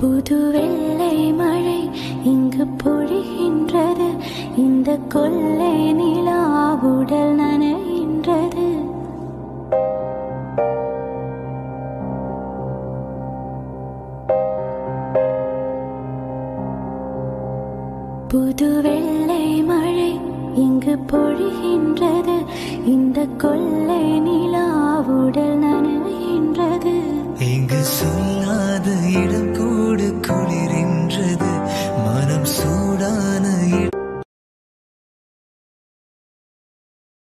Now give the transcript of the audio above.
புது வெள்ளை மழை இங்கு பொழிகின்றது. இந்த கொள்ளை நிலா உடல் நனைகின்றது. புது வெள்ளை மழை இங்கு பொழிகின்றது. இந்த கொள்ளை